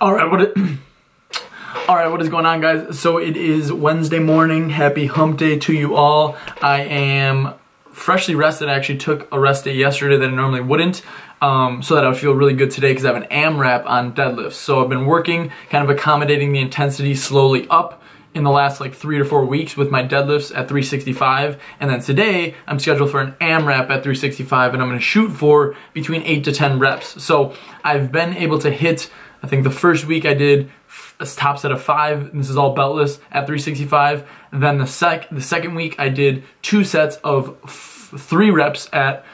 All right, what? All right, what is going on, guys? So it is Wednesday morning. Happy Hump Day to you all. I am freshly rested. I actually took a rest day yesterday that I normally wouldn't, um, so that I would feel really good today because I have an AMRAP on deadlifts. So I've been working, kind of accommodating the intensity slowly up in the last like three to four weeks with my deadlifts at 365 and then today I'm scheduled for an AMRAP at 365 and I'm going to shoot for between 8 to 10 reps. So I've been able to hit I think the first week I did a top set of five, this is all beltless at 365. And then the sec the second week I did two sets of three reps at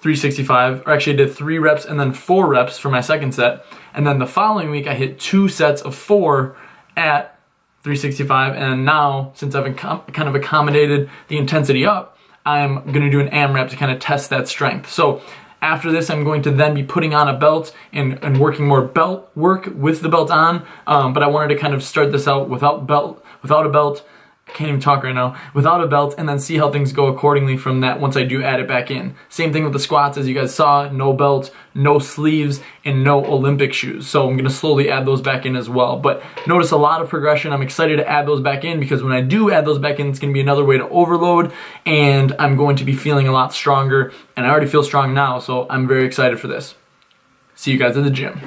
365, or actually I did three reps and then four reps for my second set. And then the following week I hit two sets of four at 365. And now, since I've kind of accommodated the intensity up, I'm gonna do an AMRAP to kind of test that strength. So after this, I'm going to then be putting on a belt and, and working more belt work with the belt on. Um, but I wanted to kind of start this out without belt, without a belt, Can't even talk right now, without a belt and then see how things go accordingly from that once I do add it back in. Same thing with the squats as you guys saw, no belt, no sleeves, and no Olympic shoes. So I'm gonna slowly add those back in as well. But notice a lot of progression. I'm excited to add those back in because when I do add those back in, it's gonna be another way to overload and I'm going to be feeling a lot stronger and I already feel strong now, so I'm very excited for this. See you guys at the gym.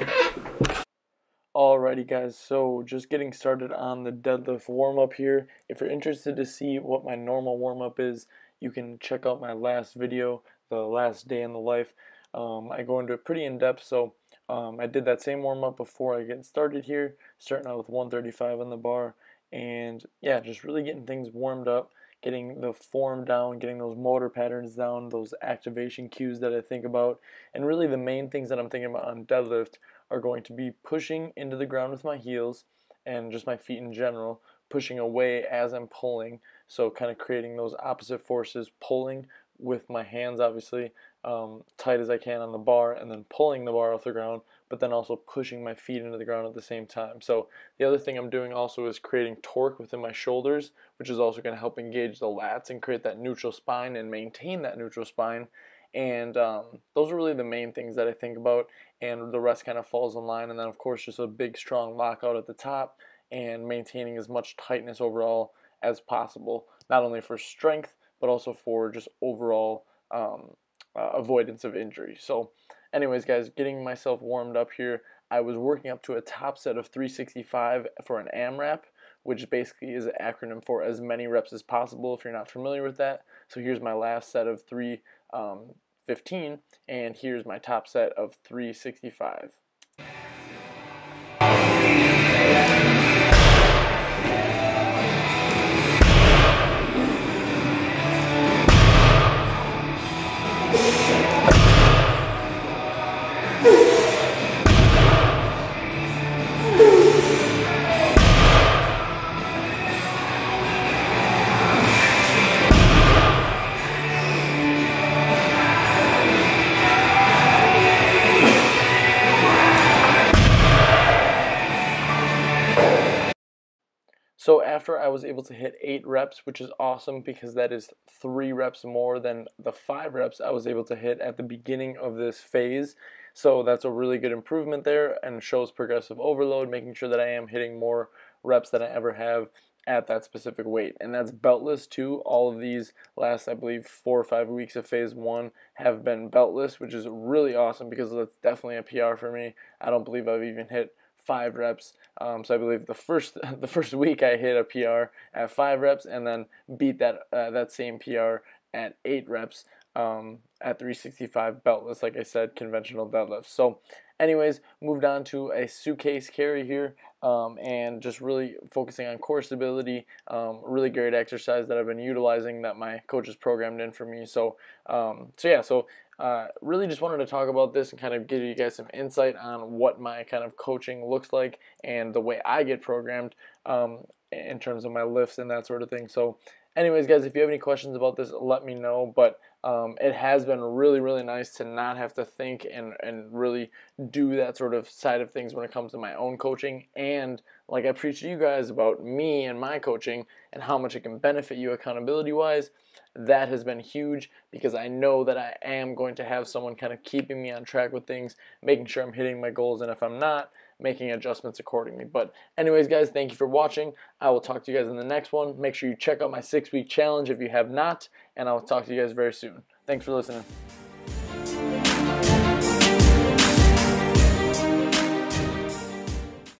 Alrighty guys, so just getting started on the deadlift warm-up here. If you're interested to see what my normal warm-up is, you can check out my last video, the last day in the life. Um, I go into it pretty in-depth, so um, I did that same warm-up before I get started here, starting out with 135 on the bar, and yeah, just really getting things warmed up, getting the form down, getting those motor patterns down, those activation cues that I think about, and really the main things that I'm thinking about on deadlift are going to be pushing into the ground with my heels and just my feet in general, pushing away as I'm pulling. So kind of creating those opposite forces, pulling with my hands obviously um, tight as I can on the bar and then pulling the bar off the ground, but then also pushing my feet into the ground at the same time. So the other thing I'm doing also is creating torque within my shoulders, which is also going to help engage the lats and create that neutral spine and maintain that neutral spine and um, those are really the main things that I think about, and the rest kind of falls in line. And then, of course, just a big, strong lockout at the top and maintaining as much tightness overall as possible, not only for strength, but also for just overall um, uh, avoidance of injury. So, anyways, guys, getting myself warmed up here, I was working up to a top set of 365 for an AMRAP, which basically is an acronym for as many reps as possible if you're not familiar with that. So here's my last set of 315, um, and here's my top set of 365. So after I was able to hit eight reps, which is awesome because that is three reps more than the five reps I was able to hit at the beginning of this phase. So that's a really good improvement there and shows progressive overload, making sure that I am hitting more reps than I ever have at that specific weight. And that's beltless too. All of these last, I believe, four or five weeks of phase one have been beltless, which is really awesome because that's definitely a PR for me. I don't believe I've even hit five reps. Um, so I believe the first the first week I hit a PR at five reps and then beat that uh, that same PR at eight reps um, at 365 beltless, like I said, conventional deadlift. So, anyways, moved on to a suitcase carry here. Um, and just really focusing on core stability. Um, really great exercise that I've been utilizing that my coaches programmed in for me. So, um, so yeah, so uh, really just wanted to talk about this and kind of give you guys some insight on what my kind of coaching looks like and the way I get programmed um, in terms of my lifts and that sort of thing. So, anyways, guys, if you have any questions about this, let me know. But um, it has been really, really nice to not have to think and, and really do that sort of side of things when it comes to my own coaching. And like I preach to you guys about me and my coaching and how much it can benefit you accountability wise, that has been huge because I know that I am going to have someone kind of keeping me on track with things, making sure I'm hitting my goals. And if I'm not, making adjustments accordingly. But anyways, guys, thank you for watching. I will talk to you guys in the next one. Make sure you check out my six week challenge if you have not, and I will talk to you guys very soon. Thanks for listening.